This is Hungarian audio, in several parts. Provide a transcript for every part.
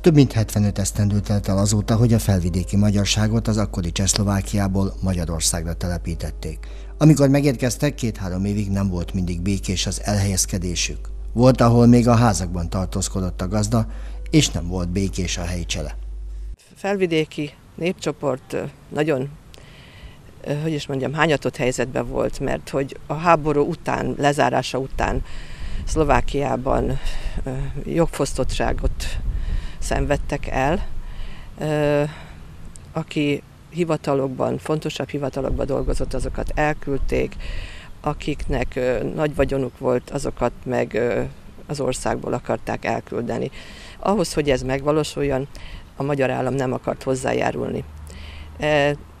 Több mint 75 esztendő telt el azóta, hogy a felvidéki magyarságot az akkori Csehszlovákiából Magyarországra telepítették. Amikor megérkeztek, két-három évig nem volt mindig békés az elhelyezkedésük. Volt, ahol még a házakban tartózkodott a gazda, és nem volt békés a helyi csele. Felvidéki népcsoport nagyon hogy is mondjam, hányatott helyzetben volt, mert hogy a háború után, lezárása után Szlovákiában jogfosztottságot szenvedtek el, aki hivatalokban, fontosabb hivatalokban dolgozott, azokat elküldték, akiknek nagy vagyonuk volt, azokat meg az országból akarták elküldeni. Ahhoz, hogy ez megvalósuljon, a magyar állam nem akart hozzájárulni.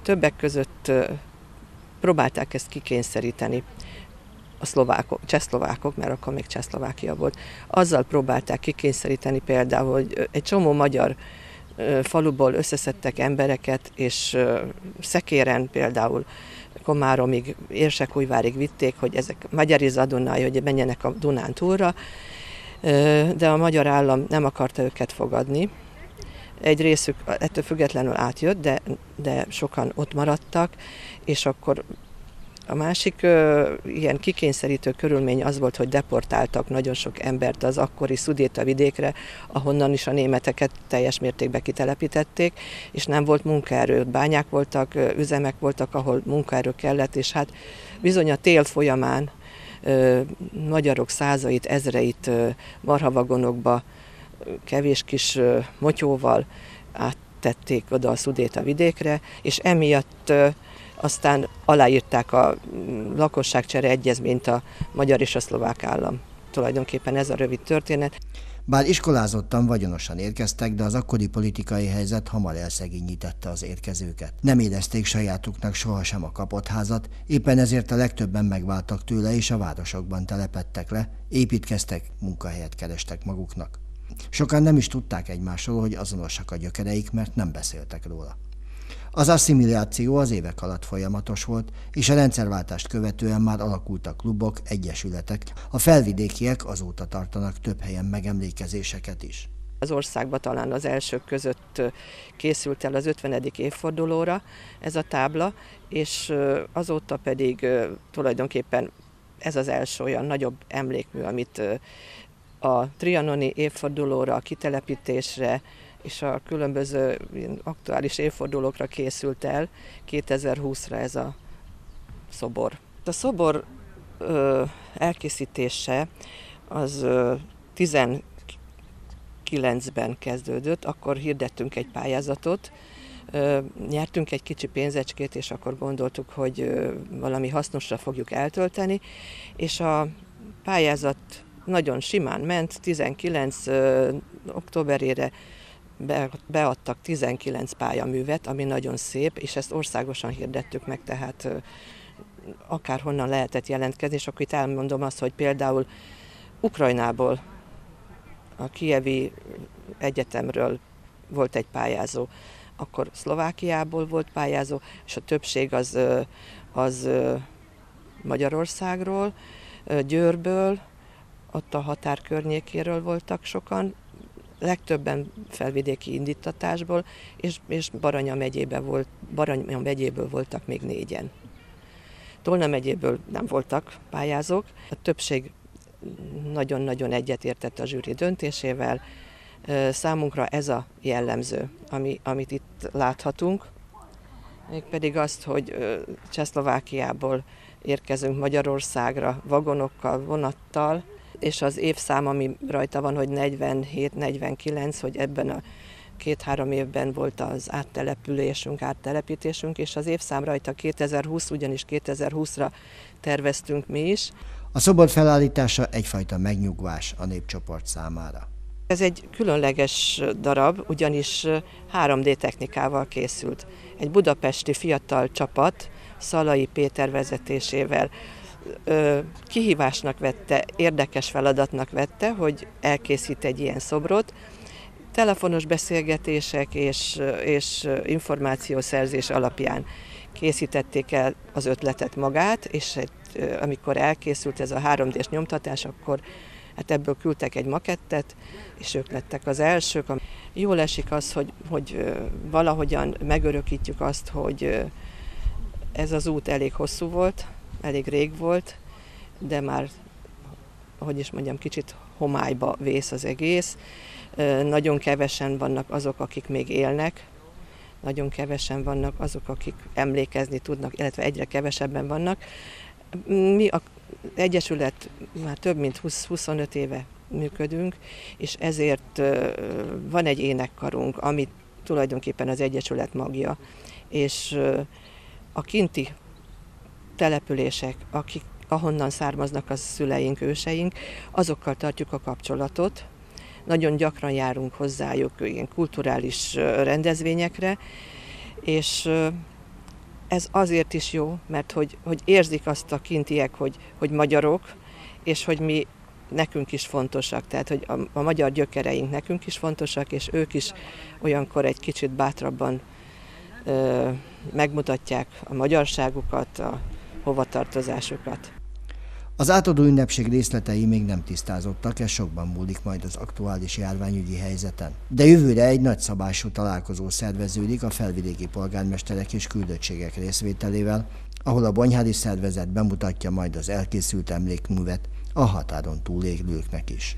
Többek között próbálták ezt kikényszeríteni a szlovákok, csehszlovákok, mert akkor még Csehszlovákia volt, azzal próbálták kikényszeríteni például, hogy egy csomó magyar faluból összeszedtek embereket, és szekéren például Komáromig, Érsekújvárig vitték, hogy ezek magyariz a Dunai, hogy menjenek a Dunán túlra, de a magyar állam nem akarta őket fogadni. Egy részük ettől függetlenül átjött, de, de sokan ott maradtak, és akkor a másik ilyen kikényszerítő körülmény az volt, hogy deportáltak nagyon sok embert az akkori Szudéta vidékre, ahonnan is a németeket teljes mértékben kitelepítették, és nem volt munkaerő. Bányák voltak, üzemek voltak, ahol munkaerő kellett, és hát bizony a tél folyamán magyarok százait, ezreit ö, marhavagonokba kevés kis ö, motyóval áttették oda a Szudéta vidékre, és emiatt aztán aláírták a lakosságcsere egyezményt a magyar és a szlovák állam. Tulajdonképpen ez a rövid történet. Bár iskolázottan vagyonosan érkeztek, de az akkori politikai helyzet hamar elszegényítette az érkezőket. Nem érezték sajátuknak sohasem a kapott házat, éppen ezért a legtöbben megváltak tőle, és a városokban telepettek le, építkeztek, munkahelyet kerestek maguknak. Sokan nem is tudták egymásról, hogy azonosak a gyökereik, mert nem beszéltek róla. Az asszimiláció az évek alatt folyamatos volt, és a rendszerváltást követően már alakultak klubok, egyesületek. A felvidékiek azóta tartanak több helyen megemlékezéseket is. Az országban talán az elsők között készült el az 50. évfordulóra ez a tábla, és azóta pedig tulajdonképpen ez az első olyan nagyobb emlékmű, amit a trianoni évfordulóra, a kitelepítésre, és a különböző aktuális évfordulókra készült el 2020-ra ez a szobor. A szobor ö, elkészítése az ö, 19-ben kezdődött, akkor hirdettünk egy pályázatot, nyertünk egy kicsi pénzecskét, és akkor gondoltuk, hogy valami hasznosra fogjuk eltölteni, és a pályázat nagyon simán ment, 19 ö, októberére beadtak 19 pályaművet, ami nagyon szép, és ezt országosan hirdettük meg, tehát akárhonnan lehetett jelentkezni, és akkor itt elmondom azt, hogy például Ukrajnából, a Kievi Egyetemről volt egy pályázó, akkor Szlovákiából volt pályázó, és a többség az, az Magyarországról, Győrből, ott a határ környékéről voltak sokan, legtöbben felvidéki indítatásból, és, és Baranya, megyébe volt, Baranya megyéből voltak még négyen. Tolna megyéből nem voltak pályázók, a többség nagyon-nagyon egyetértett a zsűri döntésével. Számunkra ez a jellemző, ami, amit itt láthatunk, mégpedig azt, hogy Csehszlovákiából érkezünk Magyarországra vagonokkal, vonattal, és az évszám, ami rajta van, hogy 47-49, hogy ebben a két-három évben volt az áttelepülésünk, áttelepítésünk, és az évszám rajta 2020, ugyanis 2020-ra terveztünk mi is. A szobor felállítása egyfajta megnyugvás a népcsoport számára. Ez egy különleges darab, ugyanis 3D technikával készült. Egy budapesti fiatal csapat Szalai Péter vezetésével kihívásnak vette, érdekes feladatnak vette, hogy elkészít egy ilyen szobrot. Telefonos beszélgetések és, és információszerzés alapján készítették el az ötletet magát, és egy, amikor elkészült ez a 3D-s nyomtatás, akkor Hát ebből küldtek egy makettet, és ők lettek az elsők. Jól esik az, hogy, hogy valahogyan megörökítjük azt, hogy ez az út elég hosszú volt, elég rég volt, de már, hogy is mondjam, kicsit homályba vész az egész. Nagyon kevesen vannak azok, akik még élnek, nagyon kevesen vannak azok, akik emlékezni tudnak, illetve egyre kevesebben vannak. Mi a Egyesület már több mint 20-25 éve működünk, és ezért van egy énekkarunk, ami tulajdonképpen az Egyesület magja, és a kinti települések, akik, ahonnan származnak a szüleink, őseink, azokkal tartjuk a kapcsolatot. Nagyon gyakran járunk hozzájuk ilyen kulturális rendezvényekre, és ez azért is jó, mert hogy, hogy érzik azt a kintiek, hogy, hogy magyarok, és hogy mi nekünk is fontosak, tehát hogy a, a magyar gyökereink nekünk is fontosak, és ők is olyankor egy kicsit bátrabban ö, megmutatják a magyarságukat, a hovatartozásukat. Az átadó ünnepség részletei még nem tisztázottak, ez sokban múlik majd az aktuális járványügyi helyzeten. De jövőre egy nagyszabású találkozó szerveződik a felvidéki polgármesterek és küldöttségek részvételével, ahol a bonyhádi szervezet bemutatja majd az elkészült emlékművet a határon túlélőknek is.